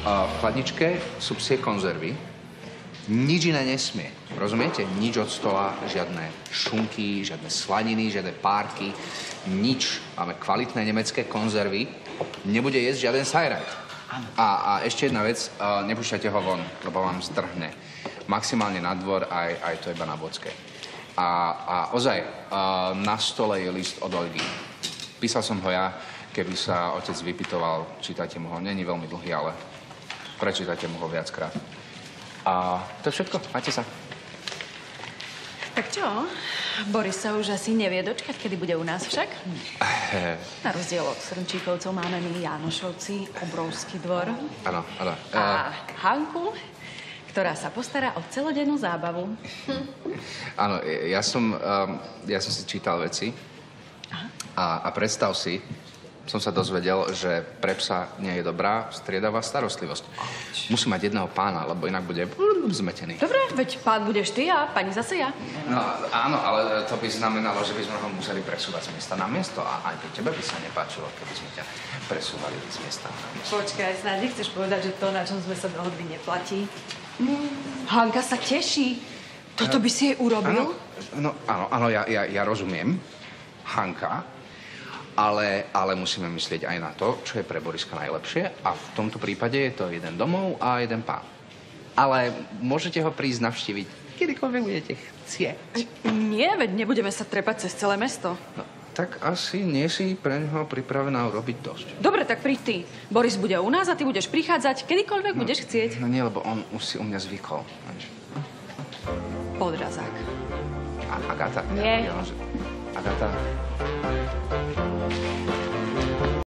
v chladničke sú psie konzervy. Nič iné nesmie. Rozumiete? Nič od stola, žiadne šunky, žiadne slaniny, žiadne párky, nič. Máme kvalitné nemecké konzervy. Nebude jesť žiaden sajrajt. A, a ešte jedna vec, uh, nepúšťajte ho von, lebo vám zdrhne. Maximálne na dvor, aj, aj to iba na bocke. A, a ozaj, uh, na stole je list od Olgy. Písal som ho ja, keby sa otec vypitoval, čítajte mu ho. Není veľmi dlhý, ale prečítajte mu ho viackrát. A to je všetko. Majte sa. Tak čo? Boris sa už asi nevie dočkať, kedy bude u nás však? Na rozdiel od Srnčíkovcov máme my Jánošovci obrovský dvor. Áno, áno. A Hanku, ktorá sa postará o celodennú zábavu. Áno, ja som, um, ja som si čítal veci a, a predstav si, som sa dozvedel, že pre psa nie je dobrá striedavá starostlivosť. Musí mať jedného pána, lebo inak bude zmetený. Dobre, veď pán budeš ty a pani zase ja. No áno, ale to by znamenalo, že by sme ho museli presúvať z miesta na miesto a aj by tebe by sa nepáčilo, keby sme ťa presúvali z miesta na miesto. Počkaj, snáď nechceš povedať, že to, na čom sme sa dohodli, neplatí. Hanka sa teší. Toto by si jej urobil? Áno, no, áno, áno ja, ja, ja rozumiem. Hanka, ale, ale musíme myslieť aj na to, čo je pre Boriska najlepšie a v tomto prípade je to jeden domov a jeden pán. Ale môžete ho prísť navštíviť kedykoľvek budete chcieť. Nie, veď nebudeme sa trepať cez celé mesto. No, tak asi nie si pre neho pripravená urobiť dosť. Dobre, tak príď ty. Boris bude u nás a ty budeš prichádzať kedykoľvek no, budeš chcieť. No nie, lebo on už si u mňa zvykol. Podrazák. A Agata? Nie. Ja, ja. Agata.